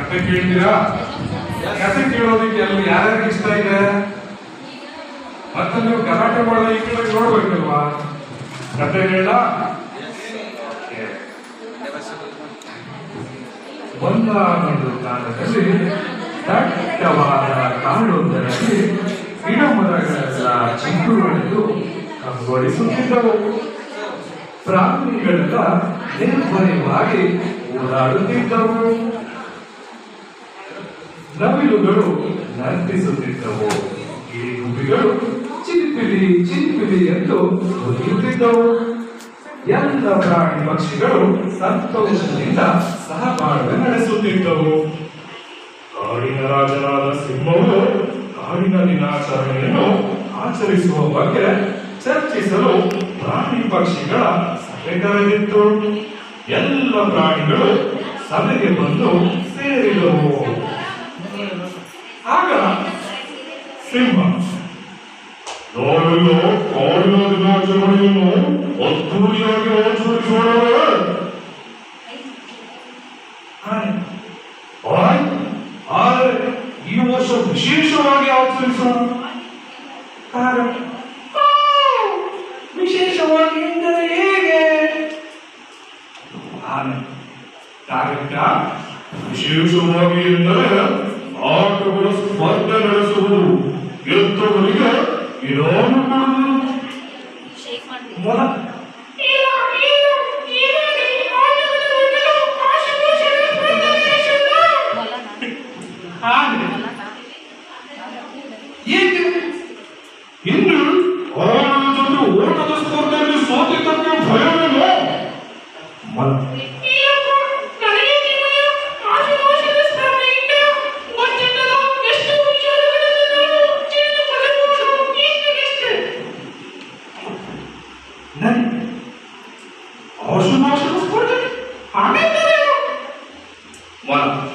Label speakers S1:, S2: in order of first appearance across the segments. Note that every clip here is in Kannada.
S1: ಕತೆ ಕೇಳ್ತೀರಾ? ಕತೆ ಕೇಳೋದಕ್ಕೆ ಅಲ್ಲಿ ಯಾರ್ಯಾರಿಗೆ ಇಷ್ಟ ಇದೆ? ಮತ್ತೆ ನೀವು ಗಲಾಟೆ ಮಾಡೋ ಈ ಕಡೆ ನೋಡ್ಬೇಕಲ್ವಾ? ಕತೆ ಹೇಳ? ಒಂದು ಕಾಲದಲ್ಲಿ ದಟ್ಟವಾದ ಕಾಡೊಂದರಲ್ಲಿ ಗಿಡ ಮರಗಳೆಲ್ಲ ಚಿಕ್ಕುಗಳಿದ್ದು ಕಂಗೊಳಿಸುತ್ತಿದ್ದವು. ಪ್ರಾಣಿಗಳೆಲ್ಲ ನಿರ್ಭಯವಾಗಿ ಓಡಾಡುತ್ತಿದ್ದವು. ನವಿಲುಗಳು ನರ್ತಿಸುತ್ತಿದ್ದವು. ಗುಬ್ಬಿಗಳು ಚಿಲಿಪಿಲಿ ಚಿಲಿಪಿಲಿ ಎಂದು ಧ್ವನಿಯುತ್ತಿದ್ದವು ಎಲ್ಲ ಪ್ರಾಣಿ ಪಕ್ಷಿಗಳು ಸಂತೋಷದಿಂದ ಸಹಬಾಳ್ವೆ ನಡೆಸುತ್ತಿದ್ದವು. ಕಾಡಿನ ರಾಜನಾದ ಸಿಂಹವು ಕಾಡಿನ ದಿನಾಚರಣೆಯನ್ನು ಆಚರಿಸುವ ಬಗ್ಗೆ ಚರ್ಚಿಸಲು ಪ್ರಾಣಿ ಪಕ್ಷಿಗಳ ಸಭೆ ಕರೆದಿತ್ತು. ಎಲ್ಲ ಪ್ರಾಣಿಗಳು ಸಭೆಗೆ ಬಂದು ಸಿಂಹ ನಾವೆಲ್ಲ ಕಾಡಿನ ದಿನಾಚರಣೆಯನ್ನು ಅದ್ದೂರಿಯಾಗಿ ಆಚರಿಸೋಣವೇ ಆಯ್ತು ಆದರೆ ಈ ವರ್ಷ ವಿಶೇಷವಾಗಿ ಆಚರಿಸೋಣ ಕಾರಣ ಆ, ವಿಶೇಷವಾಗಿ ಎಂದರೆ ಹೇಗೆ ಆನೆ ಕಾರ್ಯಕ್ರಮ ವಿಶೇಷವಾಗಿ ಎಂದರೆ ಆಟಗಳ ಸ್ಪರ್ಧೆ ನಡೆಸುವುದು ಗೆದ್ದವರಿಗೆ ಇರಾನು ಕೊಡುವುದು
S2: ಶೇಕ್ ಮಾಡಿ
S1: ಮೊಲ ಆನೆ ಆಶುಭಾಷಣ ಸ್ಪರ್ಧೆ ಮೊಲ ಸಿಂಹ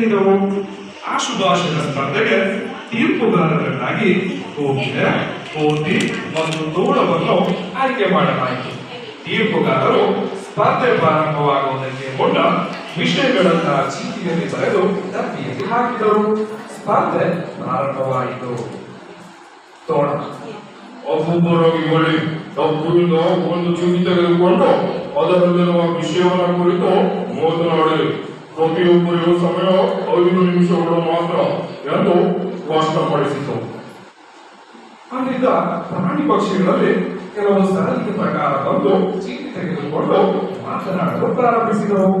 S1: ಒಂದೆಡೆ ಆ ಶುಭಾಶಯ ಸ್ಪರ್ಧೆಗೆ ತೀರ್ಪುಗಾರರನ್ನಾಗಿ ಕೋಗಿಲೆ ಕೋತಿ ಮತ್ತು ತೋಳವನ್ನು ಆಯ್ಕೆ ಮಾಡಲಾಯಿತು. ತೀರ್ಪುಗಾರರು ಸ್ಪರ್ಧೆ ಪ್ರಾರಂಭವಾಗುವುದಕ್ಕೆ ಮುನ್ನ ವಿಷಯಗಳನ್ನ ಚೀಟಿಯಲ್ಲಿ ಬರೆದು ಡಬ್ಬಿಯಲ್ಲಿ ಹಾಕಿದರು. ಸ್ಪರ್ಧೆ ಪ್ರಾರಂಭವಾಯಿತು. ತೋಣ ಒಬ್ಬೊಬ್ಬರಾಗಿ ತಪ್ಪುವಿಂದ ಒಂದು ಚೀಟಿ ತೆಗೆದುಕೊಂಡು ಅದರಲ್ಲಿರುವ ವಿಷಯವನ್ನ ಕುರಿತು ಮಾತನಾಡಿ. ಪ್ರತಿಯೊಬ್ಬರಿಗೂ ಸಮಯ, ಐದು ನಿಮಿಷಗಳು ಮಾತ್ರ ಎಂದು ಸ್ಪಷ್ಟಪಡಿಸಿತು. ಅಂದಿದ್ದ ಪ್ರಾಣಿ ಪಕ್ಷಿಗಳಲ್ಲಿ ಕೆಲವು ಸರದಿ ಪ್ರಕಾರ ಬಂದು ಚೀಟಿ ತೆಗೆದುಕೊಂಡು ಮಾತನಾಡಲು ಪ್ರಾರಂಭಿಸಿದವು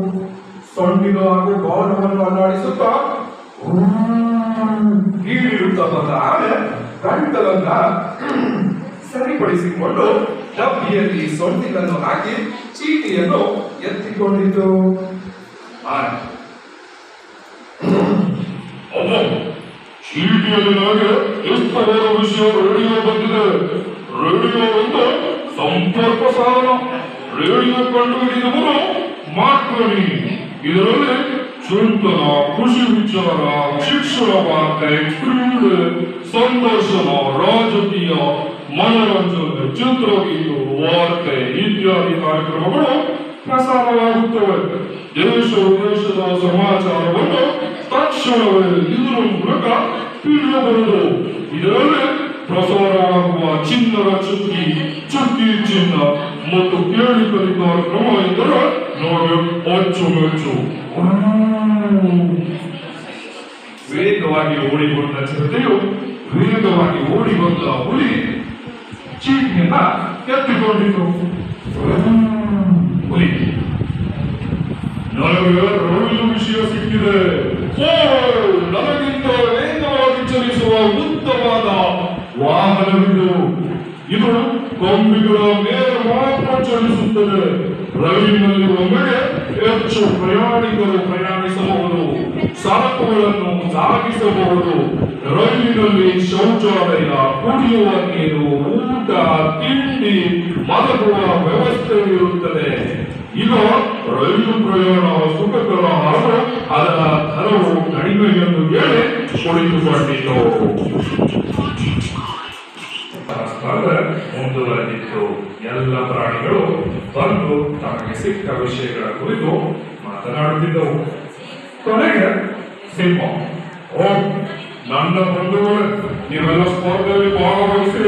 S1: ಸೊಂಡಿಲು ಹಾಗೂ ಗೌರವವನ್ನು ಅಲ್ಲಾಡಿಸುತ್ತಾ ಕೀಳಿರುತ್ತಾ ಬಂದ ಆನೆ ಗಂಟಲನ್ನ ಸರಿಪಡಿಸಿಕೊಂಡು ಡಬ್ಬಿಯಲ್ಲಿ ಸೊಂಡಿಲನ್ನು ಹಾಕಿ ಚೀಟಿಯನ್ನು ಎತ್ತಿಕೊಂಡಿತು ಆನೆ
S3: ಚೀಟಿಯಲ್ಲಿ ನನಗೆ ವಿಷಯ ರೇಡಿಯೋ ಬಂದಿದೆ? ರೇಡಿಯೋ ಒಂದು ಸಂಪರ್ಕ ಸಾಧನ. ರೇಡಿಯೋ ಕಂಡುಹಿಡಿದವರು ಮಾತ್ರವೇ. ಇದರಲ್ಲಿ ಚಿಂತನ, ಕೃಷಿ ವಿಚಾರ, ಶಿಕ್ಷಣ ವಾರ್ತೆ, ಕ್ರೀಡೆ, ಸಂದರ್ಶನ, ರಾಜಕೀಯ, ಮನೋರಂಜನೆ, ಚಿತ್ರಗೀತು, ವಾರ್ತೆ ಇತ್ಯಾದಿ ಕಾರ್ಯಕ್ರಮಗಳು ಪ್ರಸಾರವಾಗುತ್ತವೆ. ದೇಶ ವಿದೇಶದ ಸಮಾಚಾರವನ್ನು ತಕ್ಷಣವೇ ತಿಳಿಯಬಹುದು ಇದರಲ್ಲಿ ಪ್ರಸಾರವಾಗುವ ಚಿನ್ನರ ಚುಕ್ಕಿ ಚುಕ್ಕಿ ಚಿನ್ನ. ಮತ್ತು ಕೇಳಿ ಕಲಿ ಕಾರ್ಯಕ್ರಮ ಎಂದರೆ ನೋಡಿ ಅಚ್ಚುಮೆಚ್ಚು
S1: ವೇಗವಾಗಿ ಓಡಿ ಬಂದ ಚಿರತೆಯು ವೇಗವಾಗಿ ಓಡಿ ಬಂದ ಹುಲಿ ಚೀಟಿಯನ್ನ ಎತ್ತಿಕೊಂಡಿತು. ಹುಲಿ.
S3: ನನಗೆ ರೈಲು ವಿಷಯ ಸಿಕ್ಕಿದೆ.
S1: ನನಗಿಂತ ಉತ್ತಮವಾದ ವಾಹನವಿದು.
S3: ಇದು ಕೊಂಬಿಗಳ ಮೇಲೆ ಮಾತ್ರ ಚಲಿಸುತ್ತದೆ.
S1: ರೈಲಿನಲ್ಲಿ ಒಮ್ಮೆಗೆ ಹೆಚ್ಚು ಪ್ರಯಾಣಿಕರು ಪ್ರಯಾಣಿಸಬಹುದು. ಸರಕುಗಳನ್ನು ಸಾಗಿಸಬಹುದು. ರೈಲಿನಲ್ಲಿ ಶೌಚಾಲಯ ಕುಡಿಯುವ ನೀರು, ಊಟ, ತಿಂಡಿ ಮಲಗುವ ವ್ಯವಸ್ಥೆ ಇರುತ್ತದೆ. ಇದು ರೈಲು ಪ್ರಯಾಣ ಸುಖಕರ ಹಾಗೂ ಅದರ ದರವು ಕಡಿಮೆ ಎಂದು ಹೇಳಿ ಕುಳಿತುಕೊಂಡಿತು
S4: ಮುಂದುವರೆದಿತ್ತು ಎಲ್ಲ ಪ್ರಾಣಿಗಳು ಬಂದು ತಮಗೆ ಸಿಕ್ಕ ವಿಷಯಗಳ ಕುರಿತು ಮಾತನಾಡುತ್ತಿದ್ದವು ಕೊನೆಗೆ ಸಿಂಹ
S1: ಓ ನನ್ನ ಬಂಧುಗಳು ನೀವೆಲ್ಲ ಸ್ಪರ್ಧೆಯಲ್ಲಿ ಭಾಗವಹಿಸಿ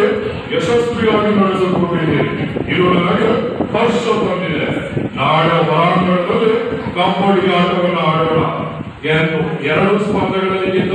S1: ಯಶಸ್ವಿಯಾಗಿ ನಡೆಸಿಕೊಂಡಿದ್ದೀರಿ ಇದು ನನಗೆ ಹರ್ಷ ತಂದಿದೆ ನಾಳೆ ಹೊರಾಂಗಣದಲ್ಲಿ ಕಬಡ್ಡಿ ಆಟವನ್ನು ಆಡೋಣ
S4: ಎಂದು ಎರಡು ಸ್ಪರ್ಧೆಗಳಲ್ಲಿ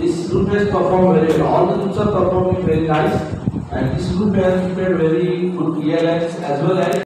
S5: This group has performed very well. All the groups are performing very nice. And this group has prepared very good ELX as well as